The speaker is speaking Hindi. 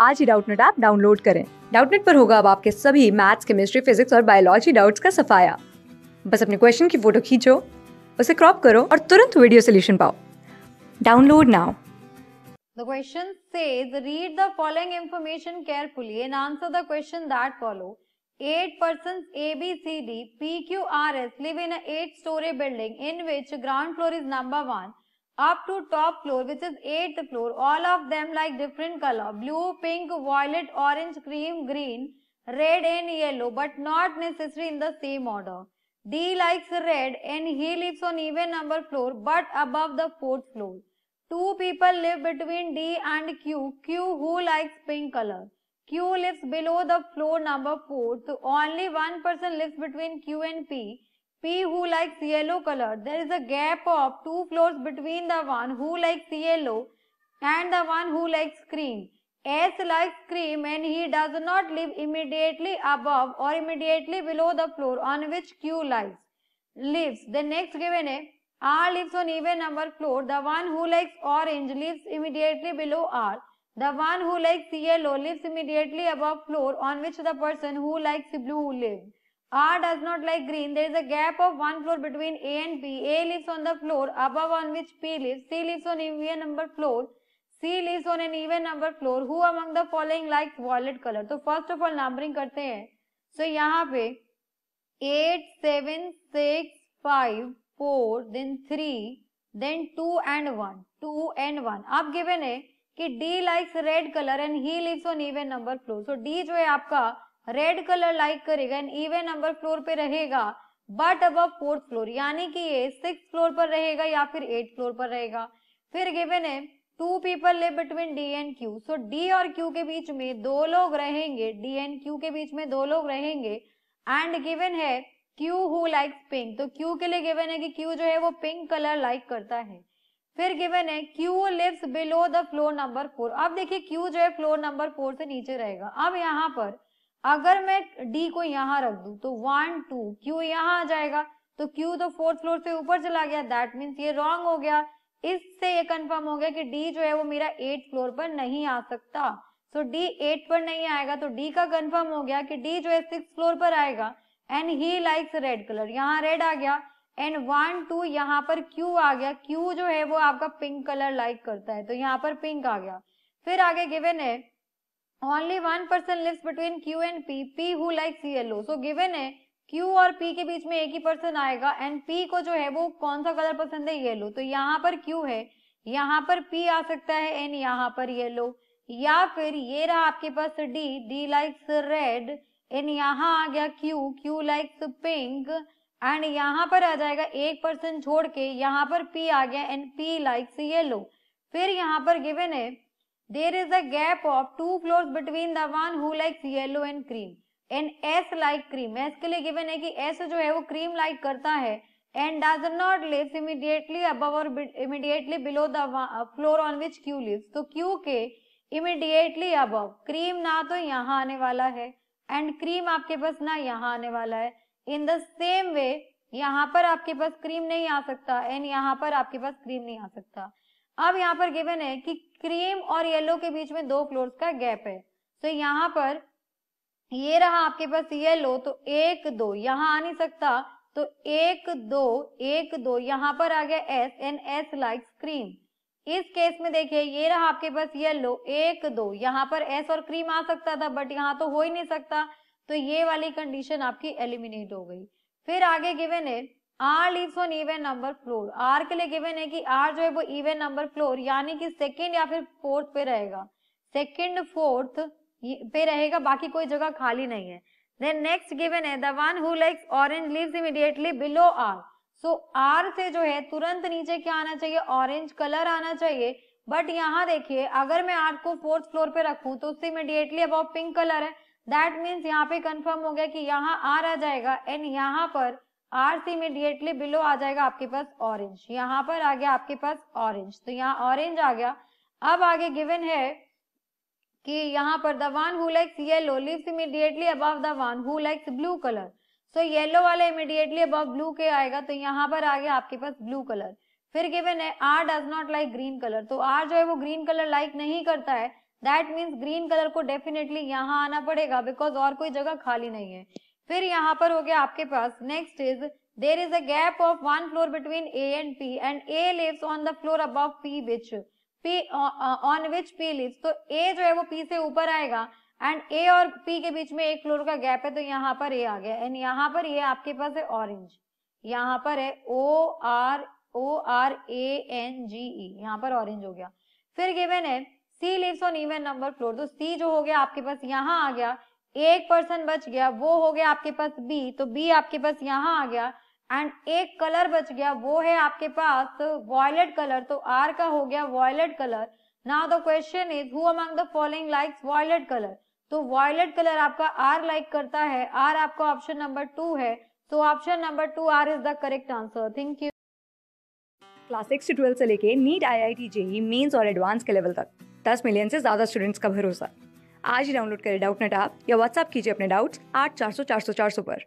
आज ही डाउटनेट ऐप डाउनलोड करें डाउटनेट पर होगा अब आपके सभी मैथ्स केमिस्ट्री फिजिक्स और बायोलॉजी डाउट्स का सफाया बस अपने क्वेश्चन की फ़ोटो खींचो उसे क्रॉप करो और तुरंत वीडियो सोल्यूशन पाओ download now The question says, read the following information carefully and answer the question that follow. Eight persons A, B, C, D, P, Q, R, S live in a eight-story building in which ground floor is number one up to top floor which is eighth floor. All of them like different color, blue, pink, violet, orange, cream, green, red and yellow but not necessary in the same order. D likes red and he lives on even number floor but above the fourth floor. Two people live between D and Q. Q who likes pink color. Q lives below the floor number 4. So only one person lives between Q and P. P who likes yellow color. There is a gap of two floors between the one who likes yellow and the one who likes cream. S likes cream and he does not live immediately above or immediately below the floor on which Q lies. Lives. The next given R lives on even number floor. The one who likes orange lives immediately below R. The one who likes yellow lives immediately above floor on which the person who likes blue lives. R does not like green. There is a gap of one floor between A and P. A lives on the floor above on which P lives. C lives on even number floor. C lives on an even number floor. Who among the following likes violet color? तो first of all numbering करते हैं. So यहाँ पे eight, seven, six, five, four then three then two and one two and one अब गिवन है कि D likes red colour and he lives on even number floor so D जो है आपका रेड कलर लाइक करेगा एंड इवन नंबर फ्लोर पे रहेगा बट अब फोर्थ फ्लोर यानी कि ये सिक्स फ्लोर पर रहेगा या फिर एट फ्लोर पर रहेगा। फिर गिवन है two people live between D and Q so D और क्यू के बीच में दो लोग रहेंगे डी एंड क्यू के बीच में दो लोग रहेंगे एंड गिवन है क्यू हु लाइक्स पिंक तो क्यू के लिए गिवन है कि क्यू जो है वो पिंक कलर लाइक करता है। फिर गिवन है Q lives below the floor number four अब देखिए क्यू जो है फ्लोर नंबर फोर से नीचे रहेगा। अब यहाँ पर अगर मैं डी को यहाँ रख दू तो वन टू क्यू यहाँ आ जाएगा। तो क्यू तो फोर्थ फ्लोर से ऊपर चला गया। दैट मीन्स ये रॉन्ग हो गया। इससे ये कंफर्म हो गया कि डी जो है वो मेरा एट फ्लोर पर नहीं आ सकता। सो डी एट पर नहीं आएगा तो डी का कंफर्म हो गया कि डी जो है सिक्स फ्लोर पर आएगा। And he likes red colour यहाँ रेड आ गया। एंड वन टू यहाँ पर क्यू आ गया। क्यू जो है वो आपका पिंक कलर लाइक करता है। तो यहाँ पर पिंक आ गया। फिर आगे गिवन है। Only one person lives between Q and P P who likes yellow so given है क्यू और पी के बीच में एक ही पर्सन आएगा एंड पी को जो है वो कौन सा कलर पसंद है? येलो तो यहाँ पर क्यू है, यहाँ पर पी आ सकता है एंड यहाँ पर येलो या फिर ये रहा आपके पास D D likes red and यहाँ आ गया Q Q likes pink and यहाँ पर आ जाएगा एक पर्सन छोड़ के, यहाँ पर पी आ गया एंड पी लाइक्स येलो फिर यहाँ पर गिवन है there is a gap of two floor between the one who likes yellow and cream and S like cream S के लिए गिवन है कि एस जो है वो क्रीम लाइक करता है and does not lives immediately above और immediately below the floor on which Q lives तो क्यू के इमीडिएटली अबव क्रीम ना तो यहाँ आने वाला है एंड क्रीम आपके पास ना यहाँ आने वाला है. इन द सेम वे यहाँ पर आपके पास क्रीम नहीं आ सकता एंड यहाँ पर आपके पास क्रीम नहीं आ सकता. अब यहाँ पर गिवन है कि क्रीम और येलो के बीच में दो फ्लोर्स का गैप है। तो यहाँ पर ये रहा आपके पास येलो तो एक दो, यहाँ आ नहीं सकता। तो एक दो एक दो, यहाँ पर आ गया S and S like cream इस केस में देखिए, ये रहा आपके पास येलो एक दो, यहाँ पर एस और क्रीम आ सकता था बट यहाँ तो हो ही नहीं सकता। तो ये वाली कंडीशन आपकी एलिमिनेट हो गई। फिर आगे गिवन है R lives on even number floor R के लिए गिवन है कि आर जो है वो इवन नंबर फ्लोर यानी कि सेकेंड या फिर फोर्थ पे रहेगा। सेकेंड फोर्थ पे रहेगा, बाकी कोई जगह खाली नहीं है। देन नेक्स्ट गिवन है the one who likes orange lives immediately below R so R से जो है, तुरंत नीचे क्या आना चाहिए? ऑरेंज कलर आना चाहिए। बट यहाँ देखिए, अगर मैं आर को फोर्थ फ्लोर पे रखूँ तो उससे इमीडिएटली अब पिंक कलर है। दैट मीन्स यहाँ पे कंफर्म हो गया कि यहाँ आर आ जाएगा। एंड यहाँ पर आर से इमीडिएटली बिलो आ जाएगा आपके पास ऑरेंज यहाँ पर आ गया आपके पास ऑरेंज तो यहाँ ऑरेंज आ गया। अब आगे गिवन है कि यहाँ पर the one who likes yellow lives immediately above the one who likes blue colour so yellow वाला इमीडिएटली अब ब्लू के आएगा। तो यहाँ पर आ गया आपके पास ब्लू कलर फिर गिवन है R does not like green colour तो आर जो है वो ग्रीन कलर लाइक नहीं करता है। दैट मीन्स ग्रीन कलर को डेफिनेटली यहाँ आना पड़ेगा बिकॉज़ और कोई जगह खाली नहीं है। फिर यहाँ पर हो गया आपके पास। Next is there is a gap of one floor between A and P and A lives on the floor above P which P on which P lives तो ए जो है वो पी से ऊपर आएगा एंड ए और पी के बीच में एक फ्लोर का गैप है तो यहाँ पर ए आ गया। एंड यहाँ पर ये आपके पास है ऑरेंज यहाँ पर है O R O R A N G E यहाँ पर ऑरेंज हो गया। फिर गिवन है C lives on even number floor तो सी जो हो गया आपके पास, यहाँ आ गया। एक पर्सन बच गया, वो हो गया आपके पास बी तो बी आपके पास यहाँ आ गया एंड एक कलर बच गया, वो है आपके पास वॉयलेट कलर तो आर का हो गया violet colour now the question is who among the following likes violet colour तो वॉयलेट कलर आपका आर लाइक करता है आर आपका ऑप्शन नंबर टू है तो option number two R is the correct answer thank you class six से ट्वेल्थ से लेके NEET I I T JEE mains और एडवांस के लेवल तक. दस मिलियन से ज़्यादा स्टूडेंट्स का भरोसा. आज ही डाउनलोड करें डाउट नेट आप या व्हाट्सअप कीजिए अपने डाउट्स आठ चार सौ चार सौ चार सौ पर।